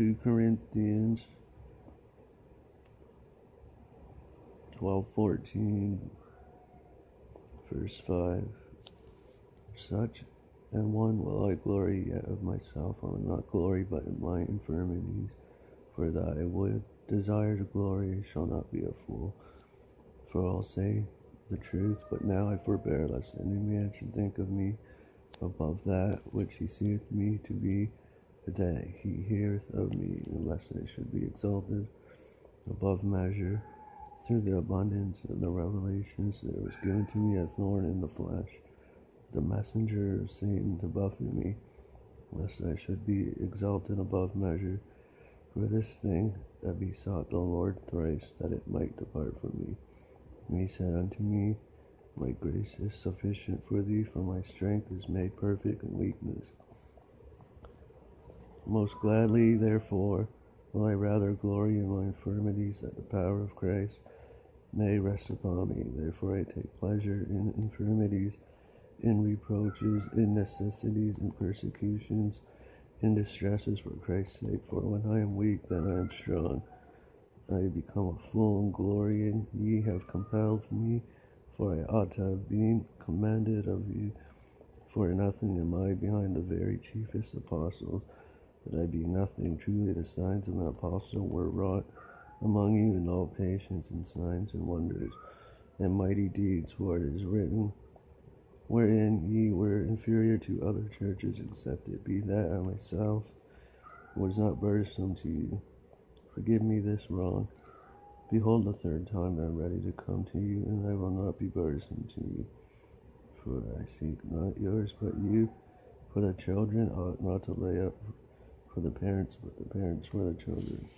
2 Corinthians 12 14, verse 5. Such and one will I glory yet of myself, I will not glory but in my infirmities. For that I would desire to glory, shall not be a fool. For I'll say the truth, but now I forbear, lest any man should think of me above that which he seeth me to be, that he heareth of me, unless I should be exalted above measure through the abundance of the revelations that was given to me a thorn in the flesh, the messenger of Satan to buffet me, lest I should be exalted above measure. For this thing I besought the Lord thrice, that it might depart from me. And he said unto me, My grace is sufficient for thee, for my strength is made perfect in weakness. Most gladly, therefore, will I rather glory in my infirmities, that the power of Christ may rest upon me. Therefore, I take pleasure in infirmities, in reproaches, in necessities, in persecutions, in distresses for Christ's sake. For when I am weak, then I am strong. I become a fool in glorying. Ye have compelled me, for I ought to have been commanded of you. For nothing am I behind the very chiefest apostles, that I be nothing. Truly, the signs of an apostle were wrought among you in all patience and signs and wonders and mighty deeds, for it is written, wherein ye were inferior to other churches, except it be that I myself was not burdensome to you. Forgive me this wrong. Behold, the third time I am ready to come to you, and I will not be burdensome to you. For I seek not yours, but you. For the children ought not to lay up for the parents, but the parents for the children.